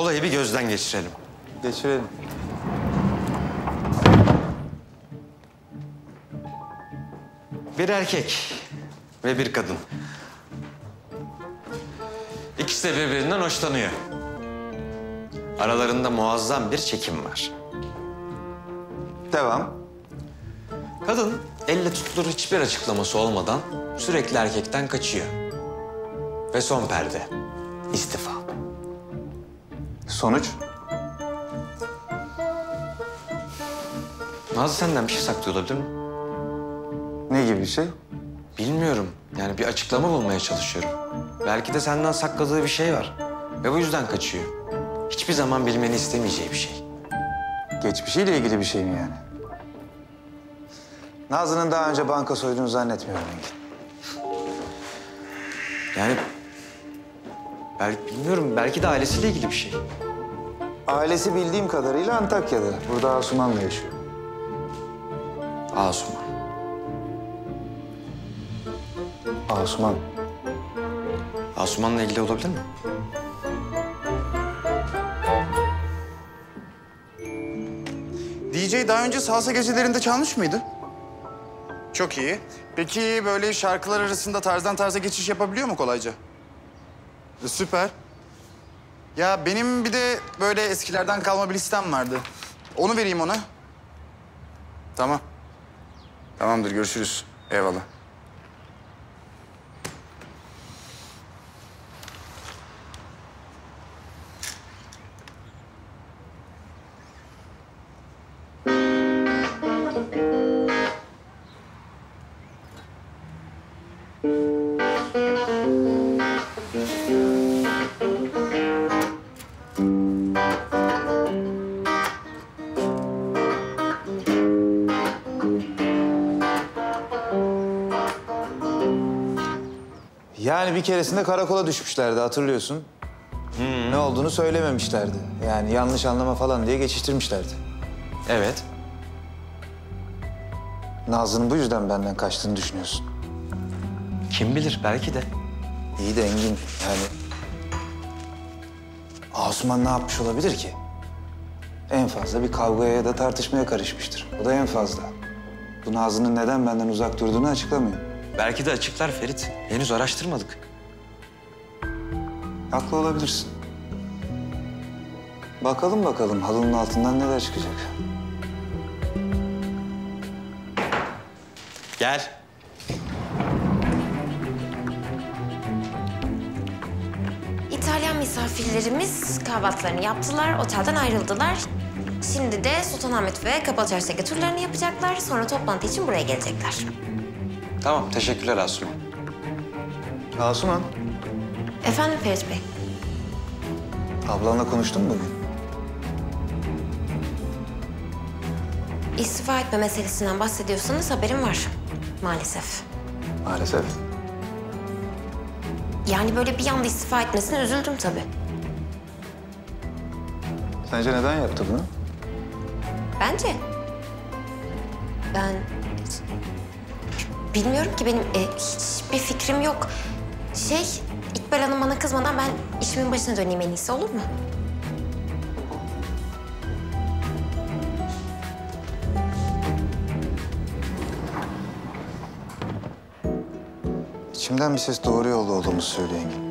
Olayı bir gözden geçirelim. Geçirelim. Bir erkek ve bir kadın. İkisi de birbirinden hoşlanıyor. Aralarında muazzam bir çekim var. Devam. Kadın elle tutulur hiçbir açıklaması olmadan sürekli erkekten kaçıyor. Ve son perde. istifa. Sonuç? Nazlı senden bir şey saklıyor olabilir mi? Ne gibi bir şey? Bilmiyorum. Yani bir açıklama bulmaya çalışıyorum. Belki de senden sakladığı bir şey var. Ve bu yüzden kaçıyor. Hiçbir zaman bilmeni istemeyeceği bir şey. Geçmişiyle ilgili bir şey mi yani? Nazlı'nın daha önce banka soyduğunu zannetmiyorum Engin. Yani belki bilmiyorum belki de ailesiyle ilgili bir şey. Ailesi bildiğim kadarıyla Antakya'da. Burada Asuman'la yaşıyor. Asuman. Asuman. Asuman'la ilgili olabilir mi? DJ daha önce salsa gecelerinde çalmış mıydı? Çok iyi. Peki böyle şarkılar arasında tarzdan tarza geçiş yapabiliyor mu kolayca? E, süper. Ya benim bir de böyle eskilerden kalma bir listem vardı. Onu vereyim ona. Tamam. Tamamdır görüşürüz. Eyvallah. Yani bir keresinde karakola düşmüşlerdi hatırlıyorsun. Ne olduğunu söylememişlerdi. Yani yanlış anlama falan diye geçiştirmişlerdi. Evet. Nazlı'nın bu yüzden benden kaçtığını düşünüyorsun. Kim bilir belki de. İyi de Engin yani... Asuman ne yapmış olabilir ki? En fazla bir kavgaya ya da tartışmaya karışmıştır. O da en fazla. Bu Nazlı'nın neden benden uzak durduğunu açıklamıyor. Belki de açıklar Ferit. Henüz araştırmadık. Haklı olabilirsin. Bakalım bakalım halının altından neler çıkacak. Gel. İtalyan misafirlerimiz kahvaltılarını yaptılar, otelden ayrıldılar. Şimdi de Sultanahmet ve Kapalı Çarşı'daki turlarını yapacaklar. Sonra toplantı için buraya gelecekler. Tamam teşekkürler Asuman. Asuman, Efendim Ferit Bey? ablanla konuştun mu bugün? İstifa etme meselesinden bahsediyorsanız haberim var. Maalesef. Maalesef. Yani böyle bir anda istifa etmesine üzüldüm tabii. Sence neden yaptı bunu? Bence. Ben... Bilmiyorum ki benim e, hiçbir fikrim yok. Şey, İkbal Hanım bana kızmadan ben işimin başına döneyim en iyisi olur mu? İçimden bir ses doğru yolda olduğumuzu söylüyor.